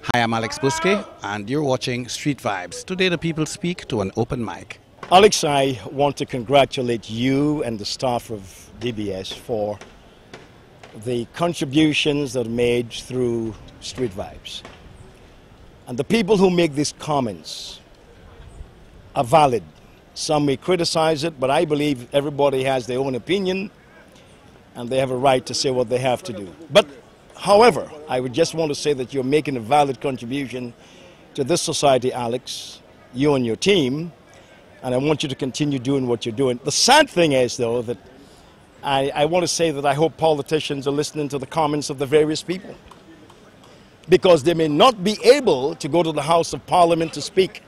Hi, I'm Alex Buske, and you're watching Street Vibes. Today, the people speak to an open mic. Alex, I want to congratulate you and the staff of DBS for the contributions that are made through Street Vibes. And the people who make these comments are valid. Some may criticize it, but I believe everybody has their own opinion and they have a right to say what they have to do. But, however, I would just want to say that you're making a valid contribution to this society, Alex, you and your team, and I want you to continue doing what you're doing. The sad thing is, though, that I, I want to say that I hope politicians are listening to the comments of the various people because they may not be able to go to the House of Parliament to speak.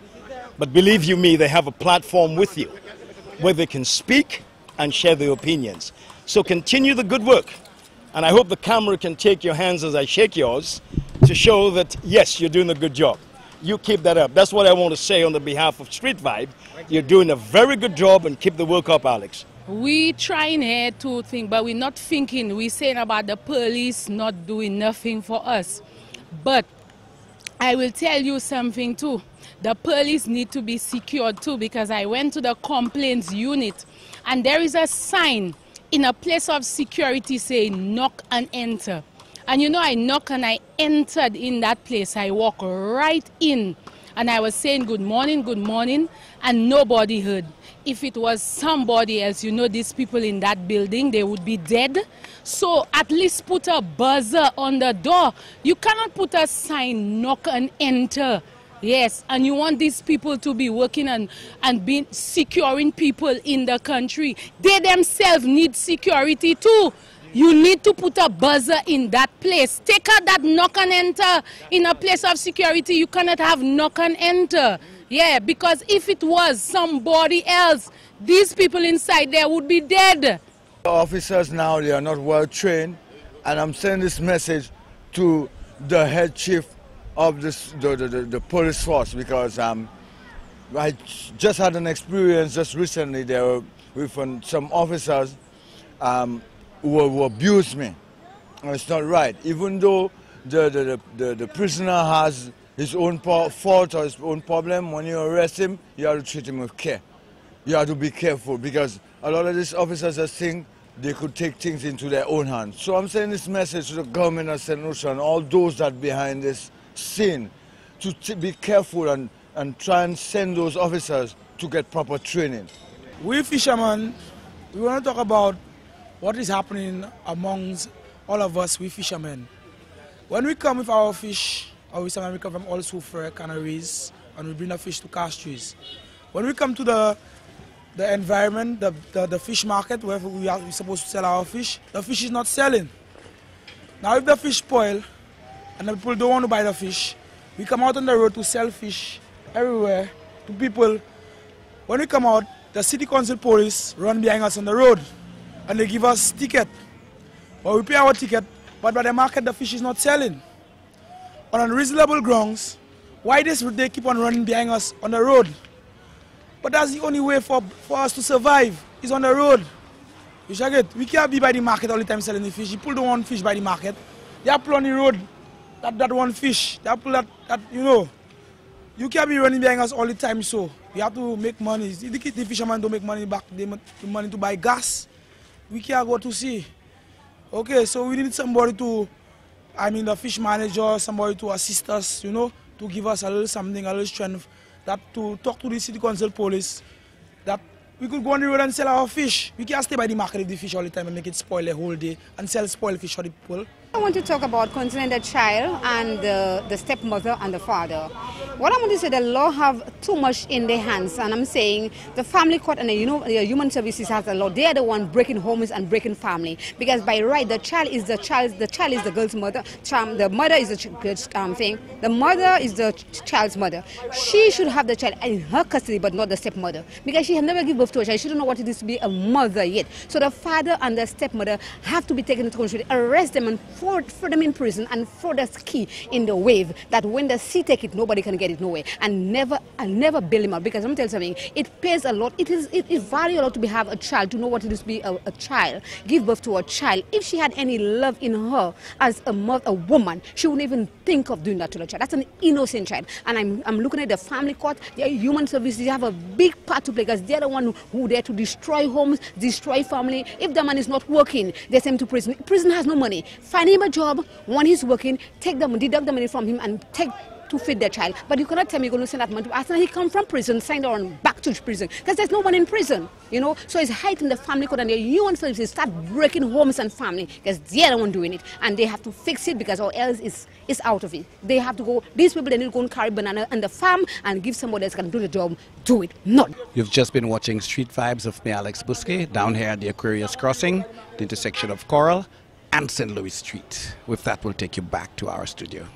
But believe you me, they have a platform with you where they can speak and share their opinions. So continue the good work. And I hope the camera can take your hands as I shake yours to show that, yes, you're doing a good job. You keep that up. That's what I want to say on the behalf of Street Vibe. You're doing a very good job and keep the work up, Alex. We trying here to think, but we're not thinking. We're saying about the police not doing nothing for us. But I will tell you something too. The police need to be secured too because I went to the complaints unit and there is a sign in a place of security saying knock and enter. And you know, I knock and I entered in that place. I walk right in and I was saying good morning, good morning, and nobody heard. If it was somebody else, you know, these people in that building, they would be dead. So at least put a buzzer on the door. You cannot put a sign, knock and enter. Yes, and you want these people to be working and, and being securing people in the country. They themselves need security too. You need to put a buzzer in that place. Take out that knock and enter in a place of security. You cannot have knock and enter. Yeah, because if it was somebody else, these people inside there would be dead. The officers now, they are not well trained. And I'm sending this message to the head chief of this, the, the, the police force because um, I just had an experience just recently there with um, some officers um, who, who, abused me. It's not right. Even though the, the, the, the prisoner has his own fault or his own problem, when you arrest him, you have to treat him with care. You have to be careful because a lot of these officers just think they could take things into their own hands. So I'm sending this message to the government of St. Lucia and all those that behind this scene to be careful and, and try and send those officers to get proper training. We fishermen, we want to talk about what is happening amongst all of us, we fishermen. When we come with our fish, our or we come from all Soufriere Canaries, and we bring the fish to castries. When we come to the the environment, the, the, the fish market where we are supposed to sell our fish, the fish is not selling. Now if the fish spoil, and the people don't want to buy the fish. We come out on the road to sell fish everywhere to people. When we come out, the city council police run behind us on the road and they give us ticket. But we pay our ticket, but by the market the fish is not selling. On unreasonable grounds, why this they keep on running behind us on the road? But that's the only way for, for us to survive, is on the road. You shall we can't be by the market all the time selling the fish. People don't want fish by the market. They are on the road that, that one fish, that, pull that, that, you know, you can't be running behind us all the time, so you have to make money. The, the fishermen don't make money back, they make money to buy gas. We can't go to sea. Okay, so we need somebody to, I mean, the fish manager, somebody to assist us, you know, to give us a little something, a little strength, that to talk to the city council police, we could go on the road and sell our fish. We can't stay by the market of the fish all the time and make it spoil the whole day and sell spoiled fish for the people. I want to talk about concerning the child and the, the stepmother and the father. What I want to say, the law have too much in their hands, and I'm saying the family court and the, you know, the human services has the law. They are the one breaking homes and breaking family because by right the child is the child, the child is the girl's mother, the mother is the um, thing, the mother is the child's mother. She should have the child in her custody, but not the stepmother because she has never given birth to a child. She don't know what it is to be a mother yet. So the father and the stepmother have to be taken into consideration, arrest them and throw, them in prison and throw the key in the wave that when the sea take it, nobody can get it nowhere. And never, and never bail him out because let me tell you something, it pays a lot. It is, it is very a lot to be have a child, to know what it is to be a, a child, give birth to a child. If she had any love in her as a mother, a woman, she wouldn't even think of doing that to the child. That's an innocent child. And I'm, I'm looking at the family court, their human services, they have a big part to play because they're the one who, who there to destroy homes, destroy family. If the man is not working, they send him to prison. Prison has no money. Find him a job when he's working, take them, deduct the money from him and take to feed their child. But you cannot tell me you're going to send that man to. And he come from prison, send on back to prison. Because there's no one in prison, you know. So it's heightened the family code and the human services start breaking homes and family because they're the one doing it. And they have to fix it because or else it's, it's out of it. They have to go, these people, they need to go and carry banana and the farm and give somebody else can do the job. Do it. Not. You've just been watching Street Vibes of me, Alex Busque, down here at the Aquarius Crossing, the intersection of Coral and St. Louis Street. With that, we'll take you back to our studio.